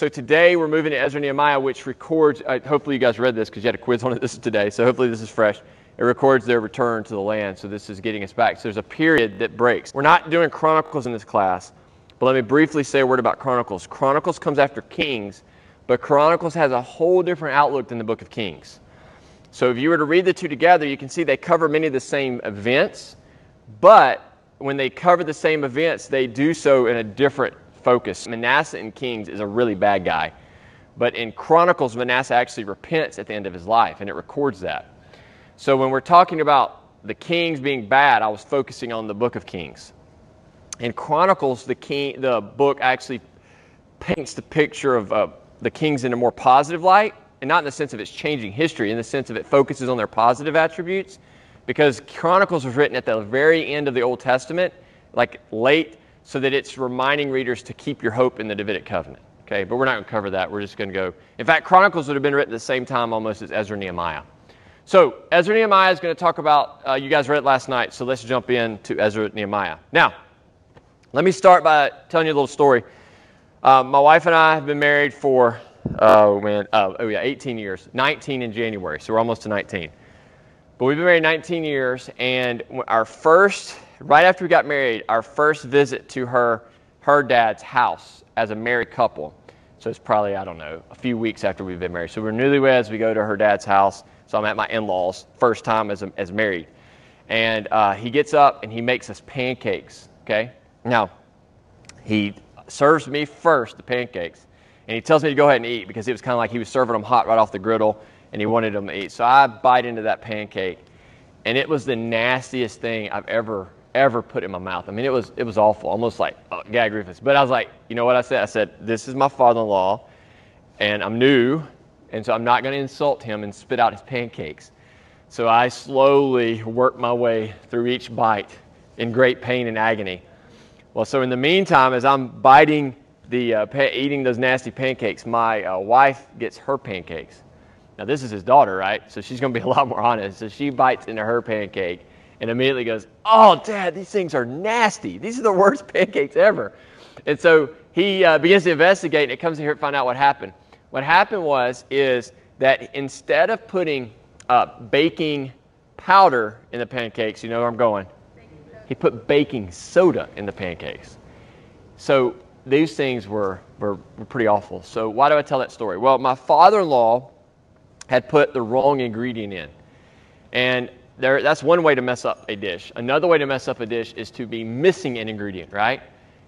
So today we're moving to Ezra Nehemiah, which records, uh, hopefully you guys read this because you had a quiz on it this is today, so hopefully this is fresh. It records their return to the land, so this is getting us back. So there's a period that breaks. We're not doing Chronicles in this class, but let me briefly say a word about Chronicles. Chronicles comes after Kings, but Chronicles has a whole different outlook than the book of Kings. So if you were to read the two together, you can see they cover many of the same events, but when they cover the same events, they do so in a different focus. Manasseh in Kings is a really bad guy, but in Chronicles, Manasseh actually repents at the end of his life, and it records that. So when we're talking about the kings being bad, I was focusing on the book of Kings. In Chronicles, the, king, the book actually paints the picture of uh, the kings in a more positive light, and not in the sense of it's changing history, in the sense of it focuses on their positive attributes, because Chronicles was written at the very end of the Old Testament, like late, so that it's reminding readers to keep your hope in the Davidic covenant. Okay, but we're not going to cover that. We're just going to go. In fact, Chronicles would have been written at the same time almost as Ezra Nehemiah. So Ezra Nehemiah is going to talk about. Uh, you guys read it last night, so let's jump in to Ezra Nehemiah. Now, let me start by telling you a little story. Uh, my wife and I have been married for, oh man, uh, oh yeah, 18 years. 19 in January, so we're almost to 19. But we've been married 19 years, and our first, right after we got married, our first visit to her, her dad's house as a married couple. So it's probably, I don't know, a few weeks after we've been married. So we're newlyweds, we go to her dad's house. So I'm at my in laws, first time as, a, as married. And uh, he gets up and he makes us pancakes, okay? Now, he serves me first the pancakes, and he tells me to go ahead and eat because it was kind of like he was serving them hot right off the griddle, and he wanted them to eat. So I bite into that pancake, and it was the nastiest thing I've ever ever put in my mouth. I mean, it was it was awful, almost like uh, gag reflex. But I was like, you know what I said? I said, this is my father-in-law, and I'm new, and so I'm not going to insult him and spit out his pancakes. So I slowly worked my way through each bite in great pain and agony. Well, so in the meantime, as I'm biting the uh, pa- eating those nasty pancakes, my uh, wife gets her pancakes. Now this is his daughter, right? So she's going to be a lot more honest. So she bites into her pancake and immediately goes, "Oh, Dad, these things are nasty. These are the worst pancakes ever." And so he uh, begins to investigate, and it comes in here to find out what happened. What happened was is that instead of putting uh, baking powder in the pancakes, you know where I'm going he put baking soda in the pancakes. So these things were, were, were pretty awful. So why do I tell that story? Well, my father-in-law had put the wrong ingredient in. And there, that's one way to mess up a dish. Another way to mess up a dish is to be missing an ingredient, right?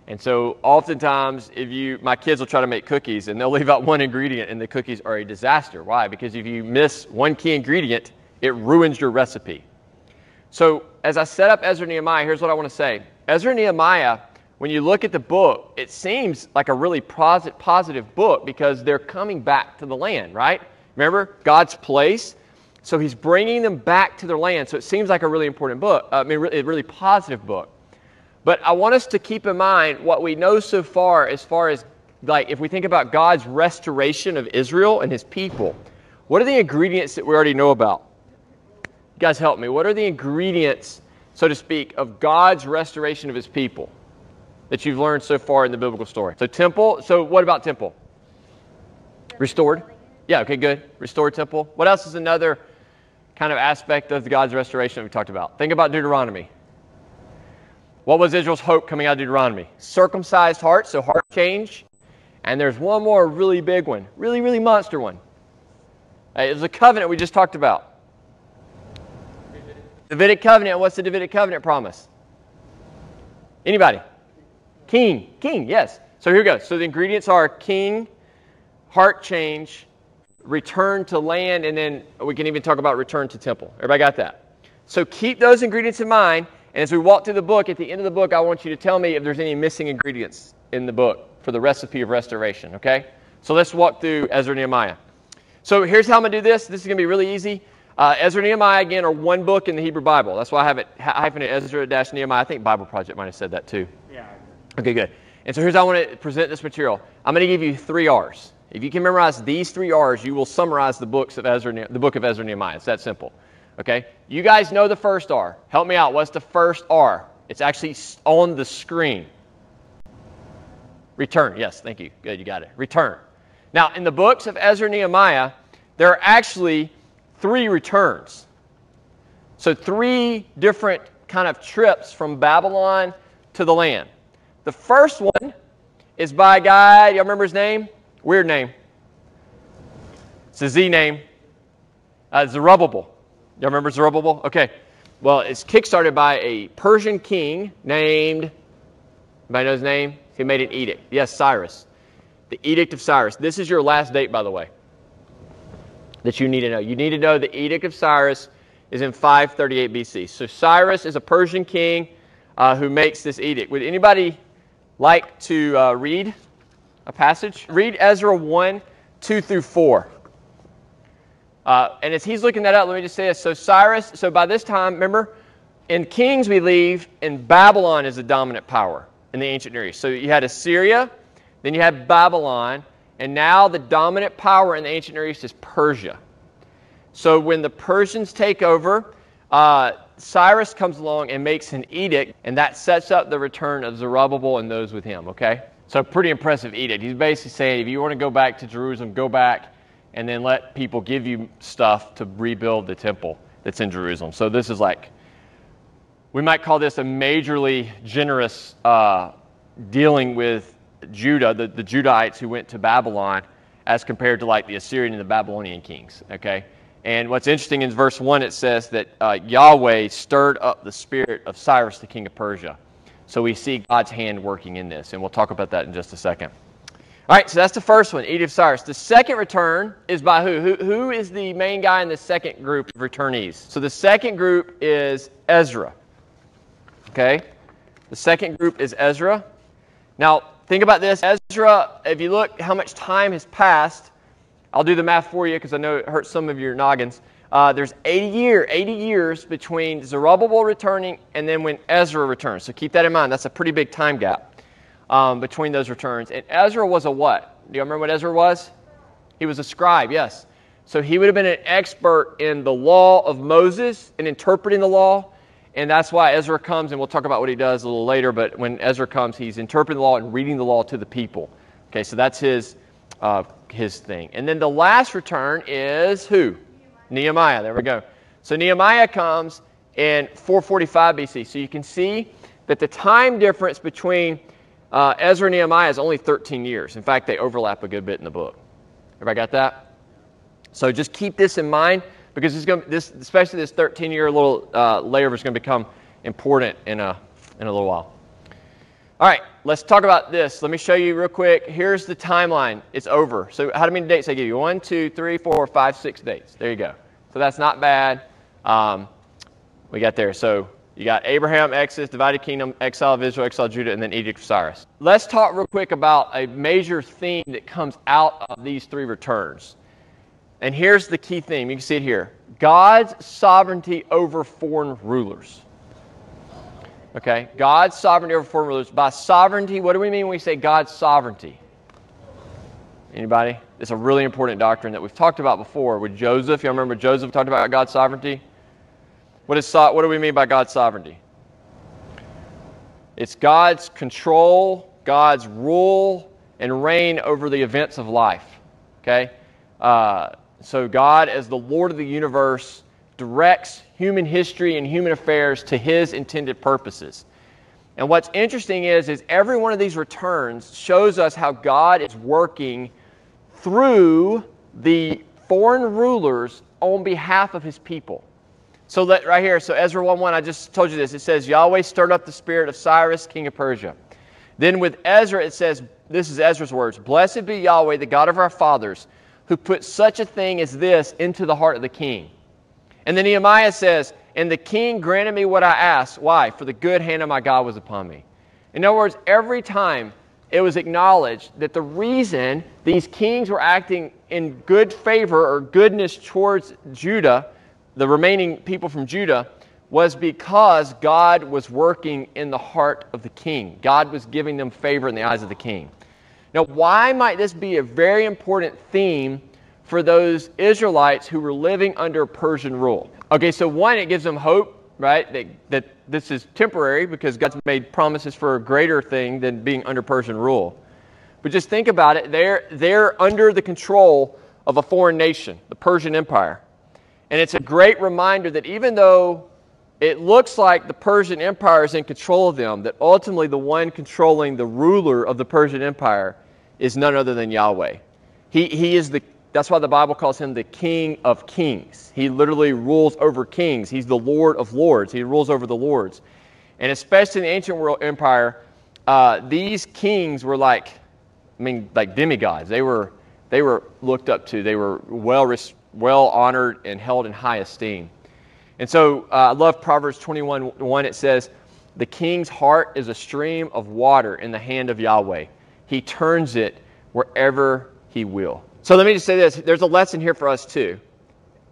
And so oftentimes, if you, my kids will try to make cookies and they'll leave out one ingredient and the cookies are a disaster. Why? Because if you miss one key ingredient, it ruins your recipe. So as I set up Ezra Nehemiah, here's what I want to say. Ezra Nehemiah, when you look at the book, it seems like a really positive book because they're coming back to the land, right? Remember, God's place. So he's bringing them back to their land. So it seems like a really important book, I mean, a really positive book. But I want us to keep in mind what we know so far as far as, like, if we think about God's restoration of Israel and his people, what are the ingredients that we already know about? guys help me. What are the ingredients, so to speak, of God's restoration of his people that you've learned so far in the biblical story? So, temple. So, what about temple? Restored? Yeah, okay, good. Restored temple. What else is another kind of aspect of God's restoration that we talked about? Think about Deuteronomy. What was Israel's hope coming out of Deuteronomy? Circumcised heart, so heart change. And there's one more really big one, really, really monster one. It was a covenant we just talked about. Davidic covenant, what's the Davidic covenant promise? Anybody? King. King, yes. So here we go. So the ingredients are king, heart change, return to land, and then we can even talk about return to temple. Everybody got that? So keep those ingredients in mind. And as we walk through the book, at the end of the book, I want you to tell me if there's any missing ingredients in the book for the recipe of restoration, okay? So let's walk through Ezra Nehemiah. So here's how I'm going to do this. This is going to be really easy. Uh, Ezra Nehemiah, again, are one book in the Hebrew Bible. That's why I have it hyphenated Ezra dash Nehemiah. I think Bible Project might have said that too. Yeah. Okay, good. And so here's how I want to present this material. I'm going to give you three R's. If you can memorize these three R's, you will summarize the books of Ezra, the book of Ezra Nehemiah. It's that simple. Okay? You guys know the first R. Help me out. What's the first R? It's actually on the screen. Return. Yes, thank you. Good, you got it. Return. Now, in the books of Ezra Nehemiah, there are actually three returns. So, three different kind of trips from Babylon to the land. The first one is by a guy, y'all remember his name? Weird name. It's a Z name. Uh, Zerubbabel. Y'all remember Zerubbabel? Okay. Well, it's kickstarted by a Persian king named, anybody know his name? He made an edict. Yes, Cyrus. The Edict of Cyrus. This is your last date, by the way, that you need to know. You need to know the Edict of Cyrus is in 538 BC. So Cyrus is a Persian king uh, who makes this edict. Would anybody like to uh, read a passage? Read Ezra 1, 2 through 4. Uh, and as he's looking that up, let me just say this. So Cyrus, so by this time, remember, in Kings we leave, and Babylon is the dominant power in the ancient Near East. So you had Assyria, then you had Babylon, and now the dominant power in the ancient Near East is Persia. So when the Persians take over, uh, Cyrus comes along and makes an edict, and that sets up the return of Zerubbabel and those with him, okay? So pretty impressive edict. He's basically saying if you want to go back to Jerusalem, go back and then let people give you stuff to rebuild the temple that's in Jerusalem. So this is like, we might call this a majorly generous uh, dealing with Judah, the, the Judahites who went to Babylon, as compared to like the Assyrian and the Babylonian kings. Okay? And what's interesting in verse 1, it says that uh, Yahweh stirred up the spirit of Cyrus, the king of Persia. So we see God's hand working in this, and we'll talk about that in just a second. All right, so that's the first one, Edict of Cyrus. The second return is by who? who? Who is the main guy in the second group of returnees? So the second group is Ezra. Okay? The second group is Ezra. Now, think about this. Ezra, if you look how much time has passed, I'll do the math for you because I know it hurts some of your noggins. Uh, there's 80 year, 80 years between Zerubbabel returning and then when Ezra returns. So keep that in mind. That's a pretty big time gap um, between those returns. And Ezra was a what? Do you remember what Ezra was? He was a scribe, yes. So he would have been an expert in the law of Moses and interpreting the law. And that's why Ezra comes, and we'll talk about what he does a little later. But when Ezra comes, he's interpreting the law and reading the law to the people. Okay, so that's his, uh, his thing. And then the last return is who? Nehemiah. There we go. So Nehemiah comes in 445 BC. So you can see that the time difference between uh, Ezra and Nehemiah is only 13 years. In fact, they overlap a good bit in the book. Everybody got that? So just keep this in mind because this, going this especially this 13 year little uh, layer is going to become important in a, in a little while. All right, let's talk about this. Let me show you real quick. Here's the timeline. It's over. So how many dates I give you? One, two, three, four, five, six dates. There you go. So that's not bad. Um, we got there. So you got Abraham, Exodus, divided kingdom, exile of Israel, exile of Judah, and then Edict of Cyrus. Let's talk real quick about a major theme that comes out of these three returns. And here's the key theme. You can see it here God's sovereignty over foreign rulers. Okay? God's sovereignty over foreign rulers. By sovereignty, what do we mean when we say God's sovereignty? Anybody? It's a really important doctrine that we've talked about before with Joseph. Y'all remember Joseph talked about God's sovereignty? What, is, what do we mean by God's sovereignty? It's God's control, God's rule, and reign over the events of life. Okay? Uh, so, God, as the Lord of the universe, directs human history and human affairs to His intended purposes. And what's interesting is, is every one of these returns shows us how God is working through the foreign rulers on behalf of His people. So let, right here, so Ezra 1 1, I just told you this. It says, Yahweh stirred up the spirit of Cyrus, king of Persia. Then with Ezra, it says, this is Ezra's words Blessed be Yahweh, the God of our fathers, who put such a thing as this into the heart of the king. And then Nehemiah says, And the king granted me what I asked. Why? For the good hand of my God was upon me. In other words, every time it was acknowledged that the reason these kings were acting in good favor or goodness towards Judah the remaining people from Judah was because God was working in the heart of the king. God was giving them favor in the eyes of the king. Now, why might this be a very important theme for those Israelites who were living under Persian rule? Okay, so one, it gives them hope, right? That, that this is temporary because God's made promises for a greater thing than being under Persian rule. But just think about it. They're, they're under the control of a foreign nation, the Persian Empire. And it's a great reminder that even though it looks like the Persian Empire is in control of them, that ultimately the one controlling the ruler of the Persian Empire is none other than Yahweh. He, he is the, that's why the Bible calls him the King of Kings. He literally rules over kings. He's the Lord of Lords. He rules over the Lords. And especially in the ancient world empire, uh, these kings were like, I mean, like demigods. They were, they were looked up to. They were well, well honored and held in high esteem. And so uh, I love Proverbs 21 1. It says, The king's heart is a stream of water in the hand of Yahweh. He turns it wherever he will. So let me just say this there's a lesson here for us too.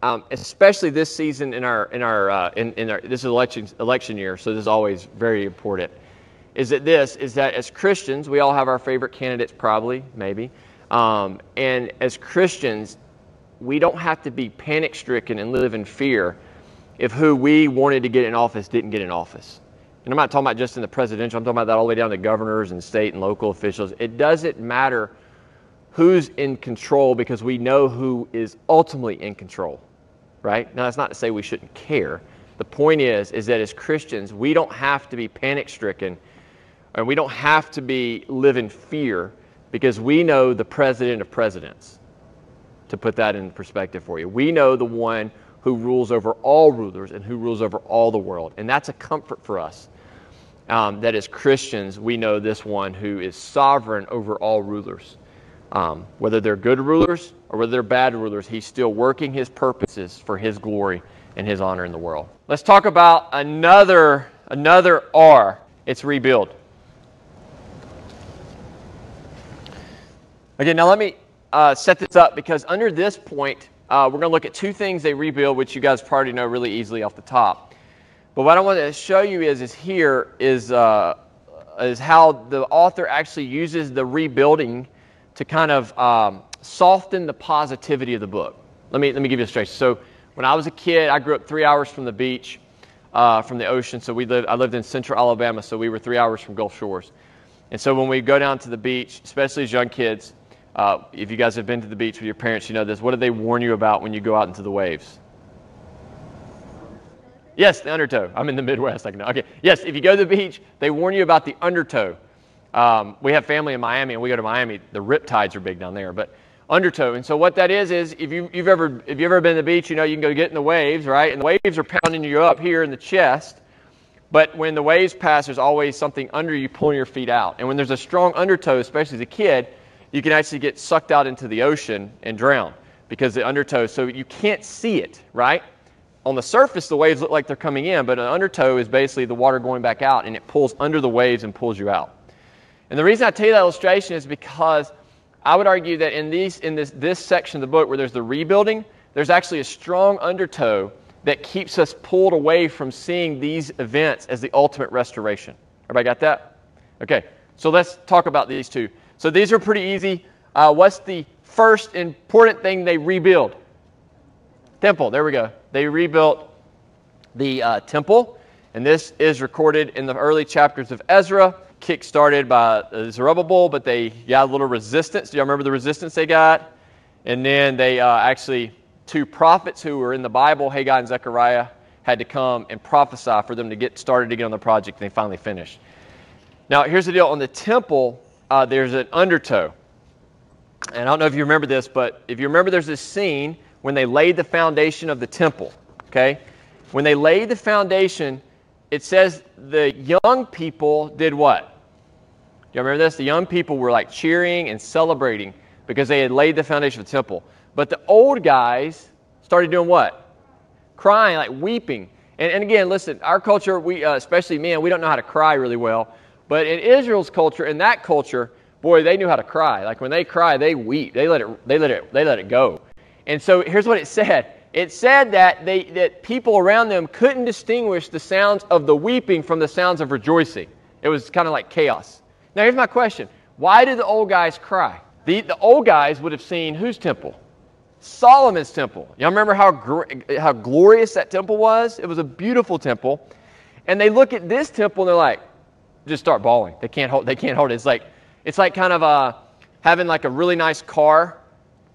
Um, especially this season in our in our uh, in, in our this is election election year, so this is always very important. Is that this is that as Christians we all have our favorite candidates, probably maybe, um, and as Christians we don't have to be panic stricken and live in fear if who we wanted to get in office didn't get in office. And I'm not talking about just in the presidential, I'm talking about that all the way down to governors and state and local officials. It doesn't matter who's in control because we know who is ultimately in control, right? Now, that's not to say we shouldn't care. The point is, is that as Christians, we don't have to be panic stricken and we don't have to be live in fear because we know the president of presidents. To put that in perspective for you, we know the one who rules over all rulers and who rules over all the world. And that's a comfort for us. Um, that as Christians, we know this one who is sovereign over all rulers. Um, whether they're good rulers or whether they're bad rulers, he's still working his purposes for his glory and his honor in the world. Let's talk about another, another R. It's rebuild. Okay, now let me uh, set this up because under this point, uh, we're going to look at two things they rebuild, which you guys probably know really easily off the top. But what I want to show you is, is here is, uh, is how the author actually uses the rebuilding to kind of um, soften the positivity of the book. Let me, let me give you a straight. So when I was a kid, I grew up three hours from the beach, uh, from the ocean. So we lived, I lived in central Alabama, so we were three hours from Gulf Shores. And so when we go down to the beach, especially as young kids, uh, if you guys have been to the beach with your parents, you know this. What do they warn you about when you go out into the waves? Yes, the undertow. I'm in the Midwest. I can know. Okay. Yes, if you go to the beach, they warn you about the undertow. Um, we have family in Miami, and we go to Miami. The rip tides are big down there, but undertow. And so what that is is if you, have ever if you've ever been to the beach, you know you can go get in the waves, right? And the waves are pounding you up here in the chest. But when the waves pass, there's always something under you pulling your feet out. And when there's a strong undertow, especially as a kid, you can actually get sucked out into the ocean and drown because the undertow, so you can't see it, right? On the surface, the waves look like they're coming in, but an undertow is basically the water going back out and it pulls under the waves and pulls you out. And the reason I tell you that illustration is because I would argue that in, these, in this, this section of the book where there's the rebuilding, there's actually a strong undertow that keeps us pulled away from seeing these events as the ultimate restoration. Everybody got that? Okay, so let's talk about these two. So these are pretty easy. Uh, what's the first important thing they rebuild? Temple. There we go. They rebuilt the uh, temple, and this is recorded in the early chapters of Ezra, kick-started by uh, Zerubbabel, but they got a little resistance. Do y'all remember the resistance they got? And then they uh, actually, two prophets who were in the Bible, Haggai and Zechariah, had to come and prophesy for them to get started to get on the project, and they finally finished. Now, here's the deal on the temple uh, there's an undertow. And I don't know if you remember this, but if you remember, there's this scene when they laid the foundation of the temple. Okay? When they laid the foundation, it says the young people did what? Do you remember this? The young people were like cheering and celebrating because they had laid the foundation of the temple. But the old guys started doing what? Crying, like weeping. And, and again, listen, our culture, we, uh, especially men, we don't know how to cry really well. But in Israel's culture, in that culture, boy, they knew how to cry. Like when they cry, they weep. They let it, they let it, they let it go. And so here's what it said. It said that they that people around them couldn't distinguish the sounds of the weeping from the sounds of rejoicing. It was kind of like chaos. Now here's my question. Why did the old guys cry? The, the old guys would have seen whose temple? Solomon's temple. Y'all remember how, how glorious that temple was? It was a beautiful temple. And they look at this temple and they're like, just start bawling. They can't hold. They can't hold it. It's like it's like kind of a having like a really nice car,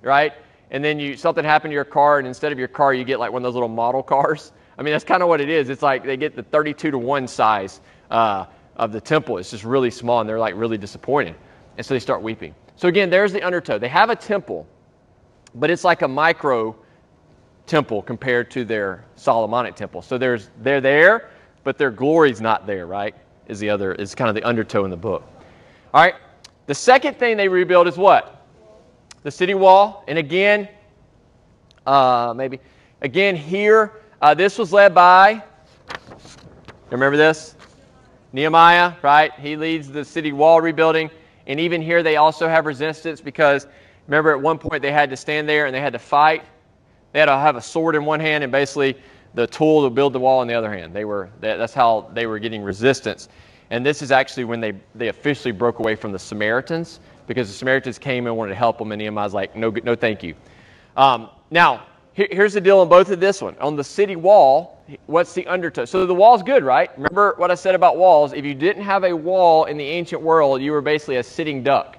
right? And then you something happened to your car, and instead of your car, you get like one of those little model cars. I mean, that's kind of what it is. It's like they get the 32 to 1 size uh, of the temple. It's just really small, and they're like really disappointed. And so they start weeping. So again, there's the undertow. They have a temple, but it's like a micro temple compared to their Solomonic temple. So there's they're there, but their glory's not there, right? Is the other is kind of the undertow in the book. All right. The second thing they rebuild is what? The city wall. And again, uh, maybe again here uh, this was led by, remember this? Nehemiah, right? He leads the city wall rebuilding. And even here, they also have resistance because remember at one point they had to stand there and they had to fight. They had to have a sword in one hand and basically the tool to build the wall in the other hand. They were, that's how they were getting resistance. And this is actually when they, they officially broke away from the Samaritans because the Samaritans came and wanted to help them, and Nehemiah's like, no, no thank you. Um, now, here's the deal on both of this one. On the city wall, what's the undertow? So the wall's good, right? Remember what I said about walls? If you didn't have a wall in the ancient world, you were basically a sitting duck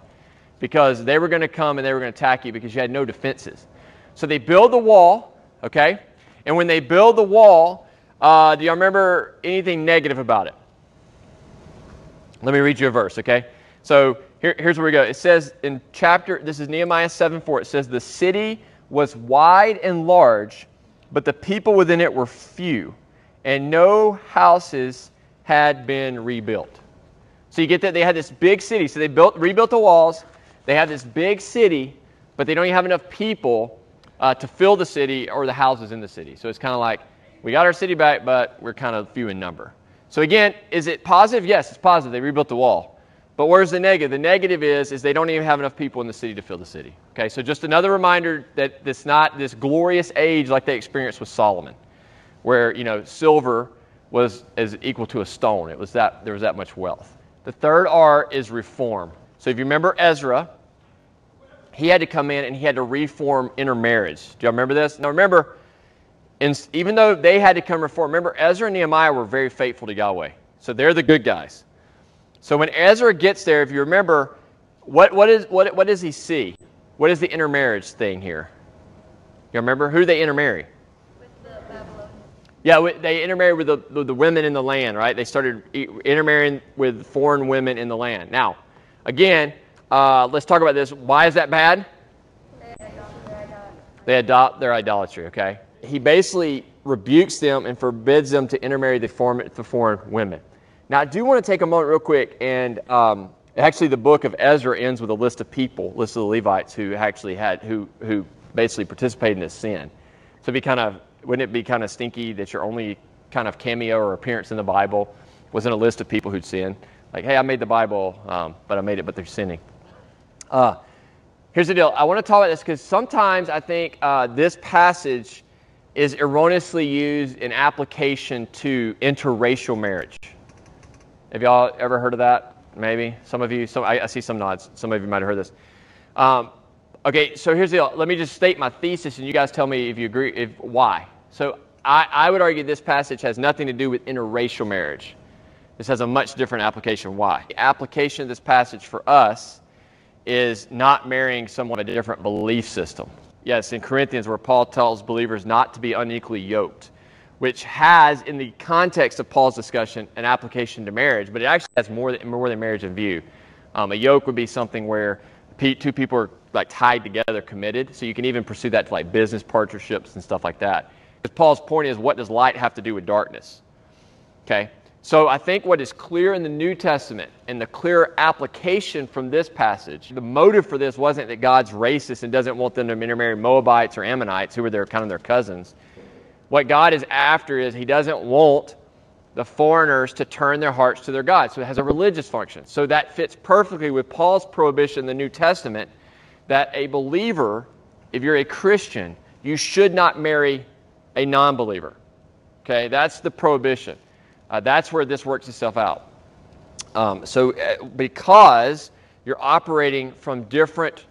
because they were going to come and they were going to attack you because you had no defenses. So they build the wall, okay? And when they build the wall, uh, do y'all remember anything negative about it? Let me read you a verse, okay? So here, here's where we go. It says in chapter, this is Nehemiah 7 4, it says, The city was wide and large, but the people within it were few, and no houses had been rebuilt. So you get that they had this big city. So they built, rebuilt the walls. They have this big city, but they don't even have enough people uh, to fill the city or the houses in the city. So it's kind of like we got our city back, but we're kind of few in number. So again, is it positive? Yes, it's positive. They rebuilt the wall. But where's the negative? The negative is, is they don't even have enough people in the city to fill the city. Okay, so just another reminder that it's not this glorious age like they experienced with Solomon, where you know silver was as equal to a stone. It was that there was that much wealth. The third R is reform. So if you remember Ezra, he had to come in and he had to reform intermarriage. Do y'all remember this? Now remember, in, even though they had to come reform, remember Ezra and Nehemiah were very faithful to Yahweh. So they're the good guys. So when Ezra gets there, if you remember, what, what, is, what, what does he see? What is the intermarriage thing here? You remember? Who they intermarry? With the Babylonians. Yeah, they intermarried with the, the, the women in the land, right? They started intermarrying with foreign women in the land. Now, again, uh, let's talk about this. Why is that bad? They adopt their idolatry, okay? He basically rebukes them and forbids them to intermarry the foreign, the foreign women. Now, I do want to take a moment real quick, and um, actually, the book of Ezra ends with a list of people, list of the Levites who actually had, who, who basically participated in this sin. So, be kind of, wouldn't it be kind of stinky that your only kind of cameo or appearance in the Bible was in a list of people who'd sinned? Like, hey, I made the Bible, um, but I made it, but they're sinning. Uh, here's the deal. I want to talk about this because sometimes I think uh, this passage is erroneously used in application to interracial marriage. Have y'all ever heard of that? Maybe some of you. Some I, I see some nods. Some of you might have heard this. Um, okay, so here's the. Let me just state my thesis, and you guys tell me if you agree. If why? So I, I would argue this passage has nothing to do with interracial marriage. This has a much different application. Why? The application of this passage for us is not marrying someone of a different belief system. Yes, in Corinthians, where Paul tells believers not to be unequally yoked which has, in the context of Paul's discussion, an application to marriage, but it actually has more than, more than marriage in view. Um, a yoke would be something where two people are like tied together, committed. So you can even pursue that to like business partnerships and stuff like that. Because Paul's point is, what does light have to do with darkness? Okay. So I think what is clear in the New Testament and the clear application from this passage, the motive for this wasn't that God's racist and doesn't want them to intermarry Moabites or Ammonites, who are their kind of their cousins. What God is after is He doesn't want the foreigners to turn their hearts to their God. So it has a religious function. So that fits perfectly with Paul's prohibition in the New Testament that a believer, if you're a Christian, you should not marry a non believer. Okay, that's the prohibition. Uh, that's where this works itself out. Um, so, uh, because you're operating from different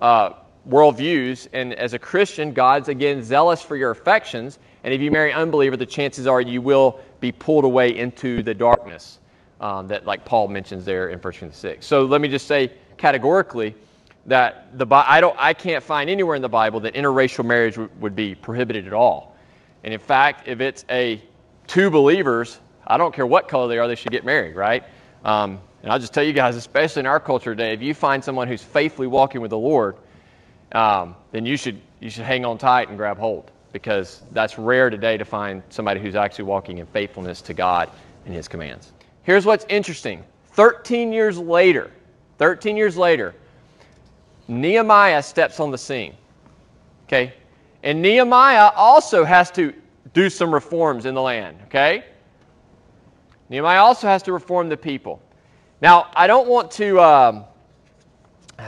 uh, worldviews. And as a Christian, God's again zealous for your affections. And if you marry unbeliever, the chances are you will be pulled away into the darkness um, that, like Paul mentions there in 1 Corinthians 6. So let me just say categorically that the I don't I can't find anywhere in the Bible that interracial marriage w- would be prohibited at all. And in fact, if it's a two believers, I don't care what color they are, they should get married, right? Um, and I'll just tell you guys, especially in our culture today, if you find someone who's faithfully walking with the Lord, um, then you should you should hang on tight and grab hold because that's rare today to find somebody who's actually walking in faithfulness to God and His commands. Here's what's interesting: 13 years later, 13 years later, Nehemiah steps on the scene. Okay, and Nehemiah also has to do some reforms in the land. Okay, Nehemiah also has to reform the people. Now, I don't want to. Um,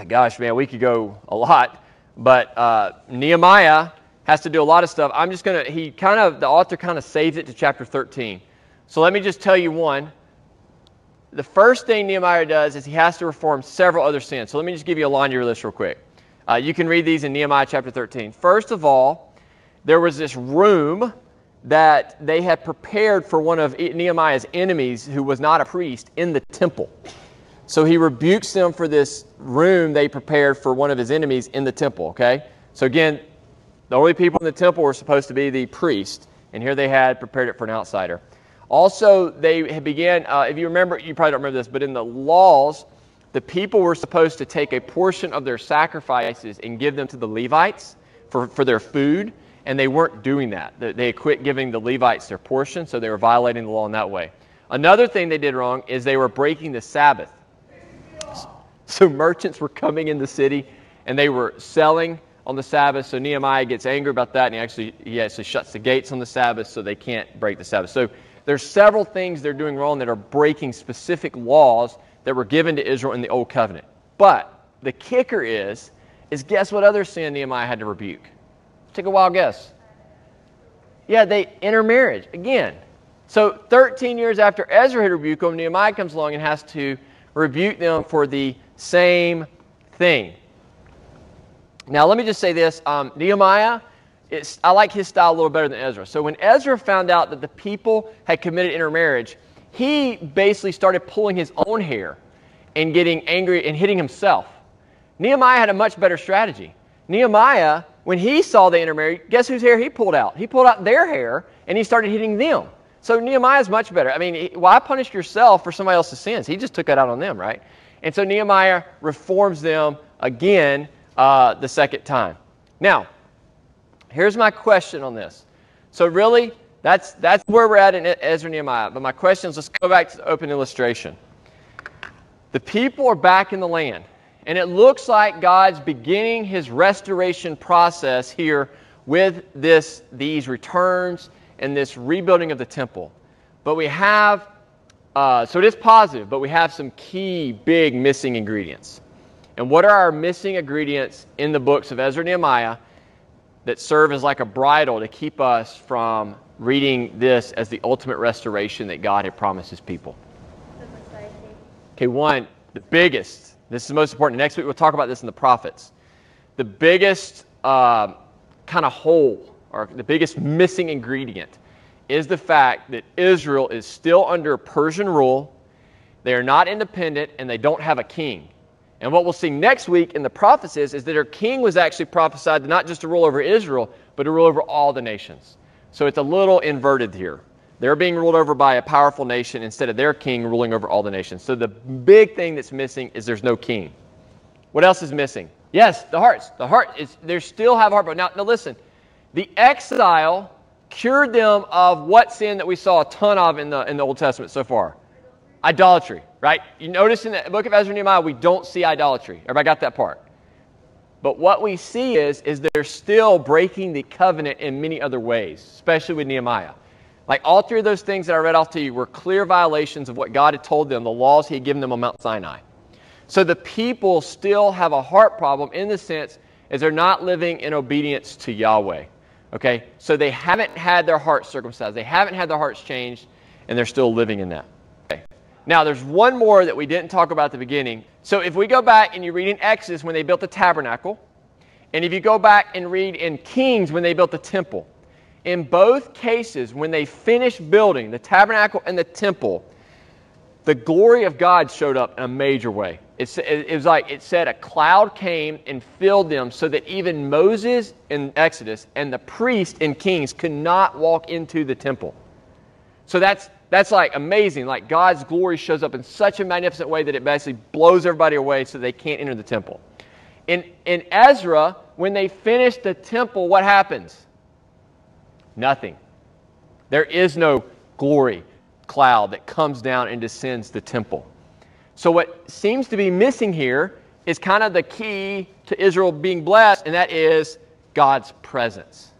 gosh, man, we could go a lot, but uh, Nehemiah has to do a lot of stuff. I'm just going to, he kind of, the author kind of saves it to chapter 13. So let me just tell you one. The first thing Nehemiah does is he has to reform several other sins. So let me just give you a laundry list real quick. Uh, you can read these in Nehemiah chapter 13. First of all, there was this room that they had prepared for one of Nehemiah's enemies who was not a priest in the temple. So he rebukes them for this room they prepared for one of his enemies in the temple, okay? So again, the only people in the temple were supposed to be the priest, and here they had prepared it for an outsider. Also, they began, uh, if you remember, you probably don't remember this, but in the laws, the people were supposed to take a portion of their sacrifices and give them to the Levites for, for their food, and they weren't doing that. They quit giving the Levites their portion, so they were violating the law in that way. Another thing they did wrong is they were breaking the Sabbath. So merchants were coming in the city and they were selling on the Sabbath. So Nehemiah gets angry about that and he actually, he actually shuts the gates on the Sabbath so they can't break the Sabbath. So there's several things they're doing wrong that are breaking specific laws that were given to Israel in the Old Covenant. But the kicker is, is guess what other sin Nehemiah had to rebuke? Take a wild guess. Yeah, they intermarriage again. So 13 years after Ezra had rebuked them, Nehemiah comes along and has to rebuke them for the same thing. Now, let me just say this um, Nehemiah, I like his style a little better than Ezra. So, when Ezra found out that the people had committed intermarriage, he basically started pulling his own hair and getting angry and hitting himself. Nehemiah had a much better strategy. Nehemiah, when he saw the intermarriage, guess whose hair he pulled out? He pulled out their hair and he started hitting them. So Nehemiah is much better. I mean, why punish yourself for somebody else's sins? He just took it out on them, right? And so Nehemiah reforms them again uh, the second time. Now, here's my question on this. So really, that's, that's where we're at in Ezra and Nehemiah. But my question is, let's go back to the open illustration. The people are back in the land. And it looks like God's beginning his restoration process here with this, these returns and this rebuilding of the temple. But we have uh, so it is positive, but we have some key big missing ingredients. And what are our missing ingredients in the books of Ezra and Nehemiah that serve as like a bridle to keep us from reading this as the ultimate restoration that God had promised his people? Okay, one, the biggest, this is the most important. Next week we'll talk about this in the prophets. The biggest uh, kind of hole, or the biggest missing ingredient is the fact that Israel is still under Persian rule. They are not independent and they don't have a king. And what we'll see next week in the prophecies is that her king was actually prophesied not just to rule over Israel, but to rule over all the nations. So it's a little inverted here. They're being ruled over by a powerful nation instead of their king ruling over all the nations. So the big thing that's missing is there's no king. What else is missing? Yes, the hearts. The heart is they still have heart. But now, now listen, the exile cured them of what sin that we saw a ton of in the, in the Old Testament so far? Idolatry, right? You notice in the book of Ezra and Nehemiah, we don't see idolatry. Everybody got that part? But what we see is, is they're still breaking the covenant in many other ways, especially with Nehemiah. Like all three of those things that I read off to you were clear violations of what God had told them, the laws He had given them on Mount Sinai. So the people still have a heart problem in the sense as they're not living in obedience to Yahweh. Okay? So they haven't had their hearts circumcised. They haven't had their hearts changed, and they're still living in that. Okay. Now, there's one more that we didn't talk about at the beginning. So if we go back and you read in Exodus when they built the tabernacle, and if you go back and read in Kings when they built the temple, in both cases, when they finished building the tabernacle and the temple, the glory of God showed up in a major way. It's, it was like it said a cloud came and filled them so that even Moses in Exodus and the priest in Kings could not walk into the temple. So that's, that's like amazing. Like God's glory shows up in such a magnificent way that it basically blows everybody away so they can't enter the temple. In, in Ezra, when they finish the temple, what happens? Nothing. There is no glory cloud that comes down and descends the temple. So, what seems to be missing here is kind of the key to Israel being blessed, and that is God's presence.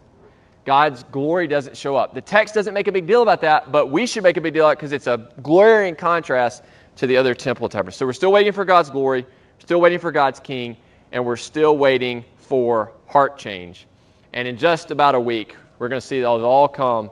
God's glory doesn't show up. The text doesn't make a big deal about that, but we should make a big deal because it's a glaring contrast to the other temple types. So we're still waiting for God's glory, still waiting for God's king, and we're still waiting for heart change. And in just about a week, we're going to see those all come